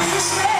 Não desespero